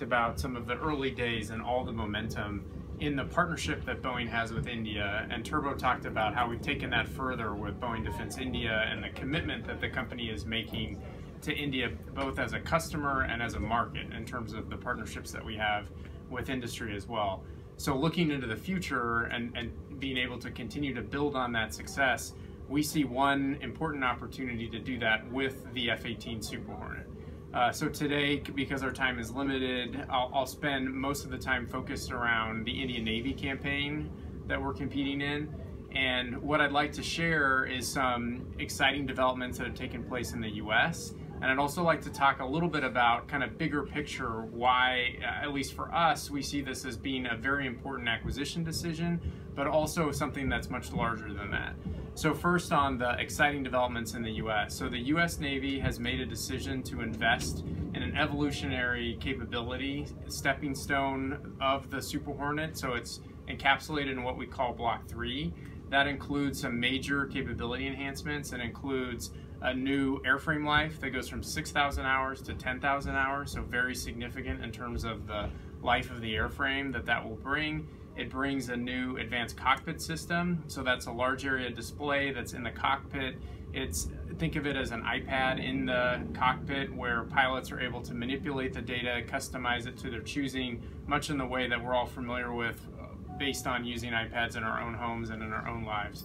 talked about some of the early days and all the momentum in the partnership that Boeing has with India, and Turbo talked about how we've taken that further with Boeing Defense India and the commitment that the company is making to India, both as a customer and as a market, in terms of the partnerships that we have with industry as well. So, looking into the future and, and being able to continue to build on that success, we see one important opportunity to do that with the F 18 Super Hornet. Uh, so today, because our time is limited, I'll, I'll, spend most of the time focused around the Indian Navy campaign that we're competing in. And what I'd like to share is some exciting developments that have taken place in the U.S. And I'd also like to talk a little bit about kind of bigger picture why, uh, at least for us, we see this as being a very important acquisition decision, but also something that's much larger than that. So first on the exciting developments in the US. So the US Navy has made a decision to invest in an evolutionary capability stepping stone of the Super Hornet. So it's encapsulated in what we call Block 3. That includes some major capability enhancements and includes a new airframe life that goes from 6,000 hours to 10,000 hours, so very significant in terms of the life of the airframe that that will bring. It brings a new advanced cockpit system. So that's a large area display that's in the cockpit. It's think of it as an iPad in the cockpit where pilots are able to manipulate the data, customize it to their choosing, much in the way that we're all familiar with uh, based on using iPads in our own homes and in our own lives.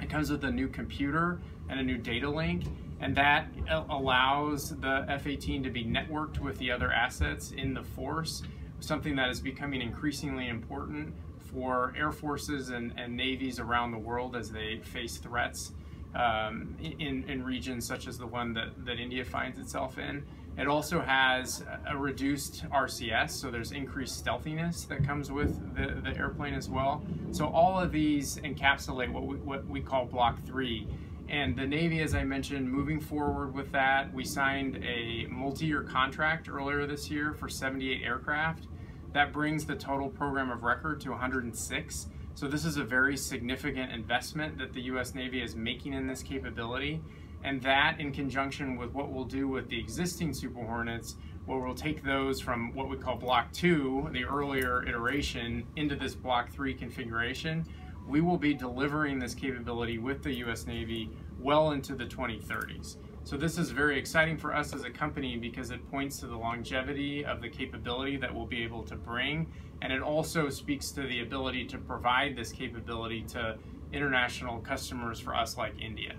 It comes with a new computer and a new data link, and that allows the F-18 to be networked with the other assets in the force something that is becoming increasingly important for air forces and, and navies around the world as they face threats um, in, in regions such as the one that, that India finds itself in. It also has a reduced RCS, so there's increased stealthiness that comes with the, the airplane as well. So all of these encapsulate what we, what we call Block 3. And the Navy, as I mentioned, moving forward with that, we signed a multi-year contract earlier this year for 78 aircraft. That brings the total program of record to 106. So this is a very significant investment that the U.S. Navy is making in this capability. And that in conjunction with what we'll do with the existing Super Hornets, where we'll take those from what we call Block 2, the earlier iteration, into this Block 3 configuration, we will be delivering this capability with the U.S. Navy well into the 2030s. So this is very exciting for us as a company because it points to the longevity of the capability that we'll be able to bring. And it also speaks to the ability to provide this capability to international customers for us like India.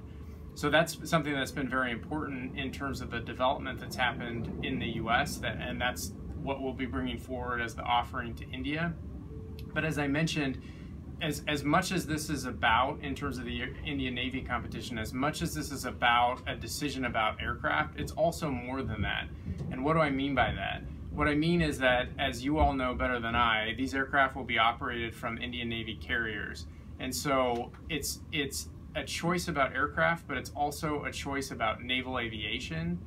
So that's something that's been very important in terms of the development that's happened in the US, that, and that's what we'll be bringing forward as the offering to India. But as I mentioned, as as much as this is about in terms of the Indian Navy competition, as much as this is about a decision about aircraft, it's also more than that. And what do I mean by that? What I mean is that, as you all know better than I, these aircraft will be operated from Indian Navy carriers, and so it's it's a choice about aircraft, but it's also a choice about naval aviation.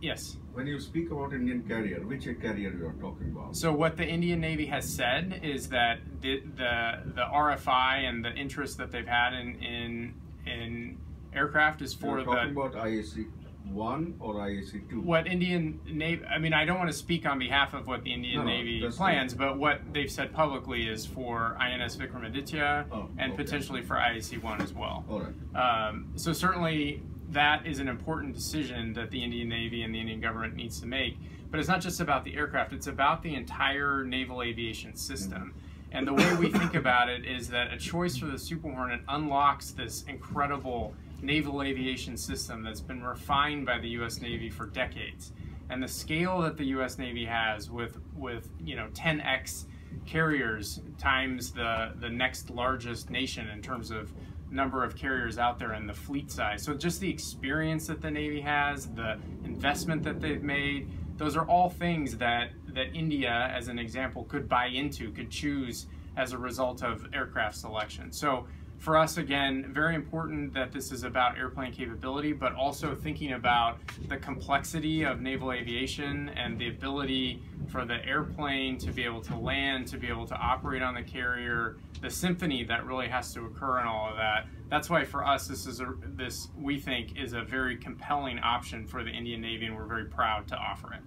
Yes. When you speak about Indian carrier, which carrier you are talking about? So what the Indian Navy has said is that the the, the RFI and the interest that they've had in in, in aircraft is for You're talking the about IAC one or IAC two. What Indian Navy? I mean, I don't want to speak on behalf of what the Indian no, Navy plans, but what they've said publicly is for INS Vikramaditya oh, and okay. potentially for IAC one as well. All right. Um, so certainly that is an important decision that the Indian Navy and the Indian government needs to make. But it's not just about the aircraft, it's about the entire naval aviation system. And the way we think about it is that a choice for the Super Hornet unlocks this incredible naval aviation system that's been refined by the US Navy for decades. And the scale that the US Navy has with with, you know, 10x carriers times the the next largest nation in terms of number of carriers out there and the fleet size. So just the experience that the Navy has, the investment that they've made, those are all things that, that India, as an example, could buy into, could choose as a result of aircraft selection. So for us, again, very important that this is about airplane capability, but also thinking about the complexity of naval aviation and the ability for the airplane to be able to land, to be able to operate on the carrier, the symphony that really has to occur in all of that. That's why for us, this is a, this we think is a very compelling option for the Indian Navy, and we're very proud to offer it.